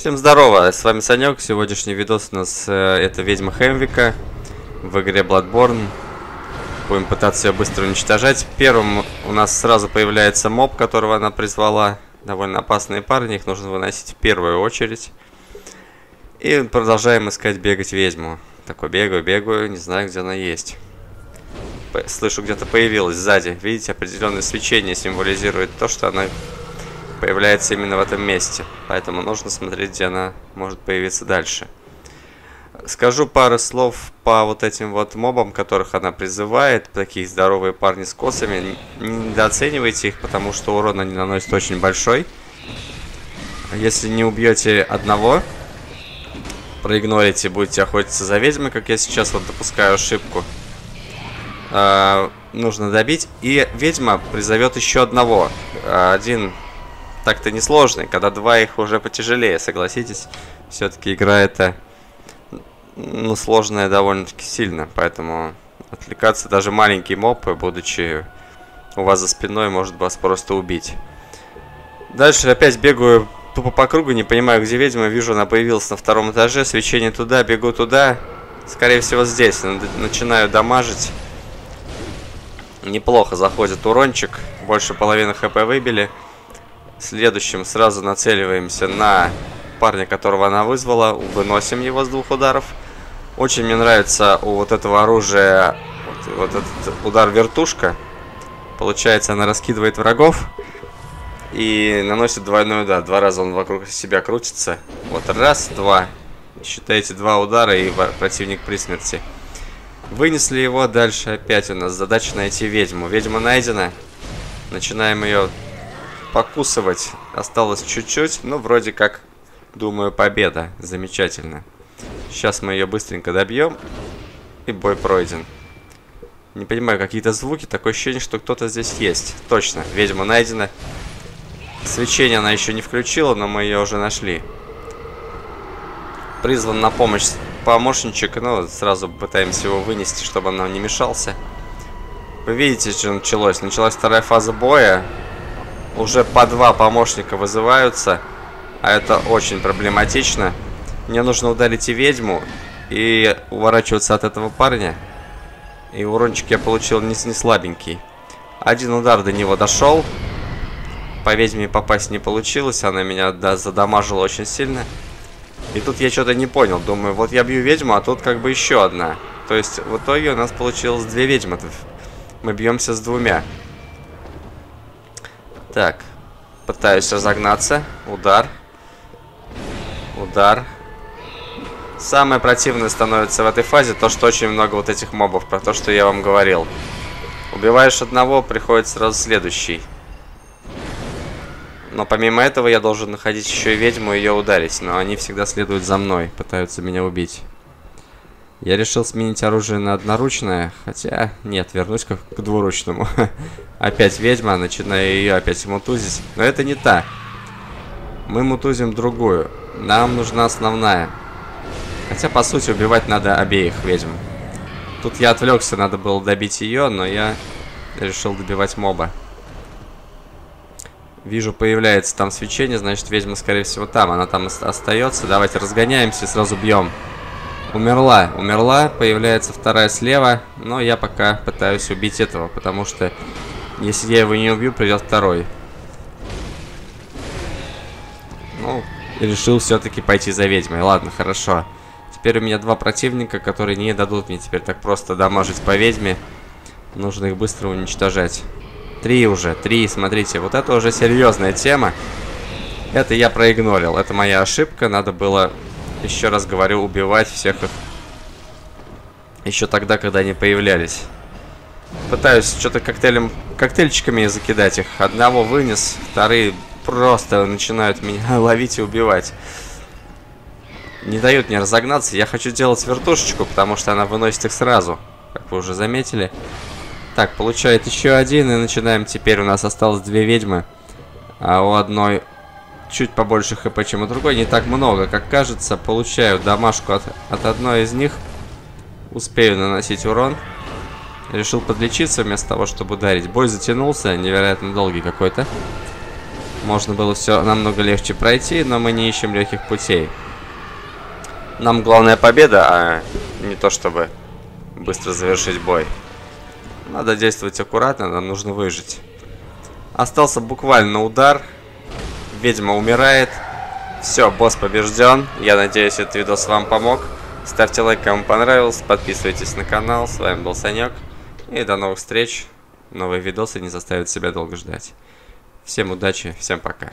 Всем здорово, с вами Санек. Сегодняшний видос у нас э, это ведьма Хемвика в игре Bloodborne. Будем пытаться ее быстро уничтожать. Первым у нас сразу появляется моб, которого она призвала. Довольно опасные парни, их нужно выносить в первую очередь. И продолжаем искать бегать ведьму. Такой бегаю, бегаю, не знаю, где она есть. Слышу, где-то появилась сзади. Видите, определенное свечение символизирует то, что она появляется именно в этом месте. Поэтому нужно смотреть, где она может появиться дальше. Скажу пару слов по вот этим вот мобам, которых она призывает. Такие здоровые парни с косами. Не недооценивайте их, потому что урон они наносят очень большой. Если не убьете одного, проигнорите, будете охотиться за ведьмой, как я сейчас вот допускаю ошибку. Э, нужно добить. И ведьма призовет еще одного. Один так-то несложный, когда два их уже потяжелее, согласитесь. Все-таки игра это ну, сложная довольно-таки сильно, поэтому отвлекаться даже маленький моб, будучи у вас за спиной, может вас просто убить. Дальше опять бегаю тупо по кругу, не понимаю, где ведьма. Вижу, она появилась на втором этаже. Свечение туда, бегу туда. Скорее всего, здесь. Начинаю дамажить. Неплохо заходит урончик. Больше половины хп выбили. Следующим сразу нацеливаемся на парня, которого она вызвала. Выносим его с двух ударов. Очень мне нравится у вот этого оружия вот, вот этот удар вертушка. Получается, она раскидывает врагов и наносит двойной удар. Два раза он вокруг себя крутится. Вот раз, два. Считаете два удара и противник при смерти. Вынесли его, дальше опять у нас задача найти ведьму. Ведьма найдена. Начинаем ее покусывать осталось чуть-чуть, но вроде как, думаю, победа. Замечательно. Сейчас мы ее быстренько добьем, и бой пройден. Не понимаю, какие-то звуки, такое ощущение, что кто-то здесь есть. Точно, ведьма найдена. Свечение она еще не включила, но мы ее уже нашли. Призван на помощь помощничек, ну, сразу пытаемся его вынести, чтобы он нам не мешался. Вы видите, что началось? Началась вторая фаза боя уже по два помощника вызываются, а это очень проблематично. Мне нужно ударить и ведьму, и уворачиваться от этого парня. И урончик я получил не, не слабенький. Один удар до него дошел. По ведьме попасть не получилось, она меня да, задамажила очень сильно. И тут я что-то не понял, думаю, вот я бью ведьму, а тут как бы еще одна. То есть в итоге у нас получилось две ведьмы. Мы бьемся с двумя. Так. Пытаюсь разогнаться. Удар. Удар. Самое противное становится в этой фазе то, что очень много вот этих мобов. Про то, что я вам говорил. Убиваешь одного, приходит сразу следующий. Но помимо этого я должен находить еще и ведьму и ее ударить. Но они всегда следуют за мной, пытаются меня убить. Я решил сменить оружие на одноручное, хотя нет, вернусь к, к двуручному. опять ведьма, начинаю ее опять мутузить. Но это не та. Мы мутузим другую. Нам нужна основная. Хотя, по сути, убивать надо обеих ведьм. Тут я отвлекся, надо было добить ее, но я решил добивать моба. Вижу, появляется там свечение, значит, ведьма, скорее всего, там. Она там остается. Давайте разгоняемся и сразу бьем. Умерла, умерла, появляется вторая слева, но я пока пытаюсь убить этого, потому что если я его не убью, придет второй. Ну, решил все-таки пойти за ведьмой. Ладно, хорошо. Теперь у меня два противника, которые не дадут мне теперь так просто дамажить по ведьме. Нужно их быстро уничтожать. Три уже, три, смотрите, вот это уже серьезная тема. Это я проигнорил, это моя ошибка, надо было еще раз говорю, убивать всех их еще тогда, когда они появлялись. Пытаюсь что-то коктейлем, коктейльчиками закидать их. Одного вынес, вторые просто начинают меня ловить и убивать. Не дают мне разогнаться. Я хочу делать вертушечку, потому что она выносит их сразу. Как вы уже заметили. Так, получает еще один. И начинаем. Теперь у нас осталось две ведьмы. А у одной чуть побольше хп, чем у другой. Не так много, как кажется. Получаю домашку от, от одной из них. Успею наносить урон. Решил подлечиться вместо того, чтобы ударить. Бой затянулся, невероятно долгий какой-то. можно было все намного легче пройти, но мы не ищем легких путей. Нам главная победа, а не то чтобы быстро завершить бой. Надо действовать аккуратно, нам нужно выжить. Остался буквально удар. Ведьма умирает. Все, босс побежден. Я надеюсь, этот видос вам помог. Ставьте лайк, кому понравился. Подписывайтесь на канал. С вами был Санек. И до новых встреч. Новые видосы не заставят себя долго ждать. Всем удачи, всем пока.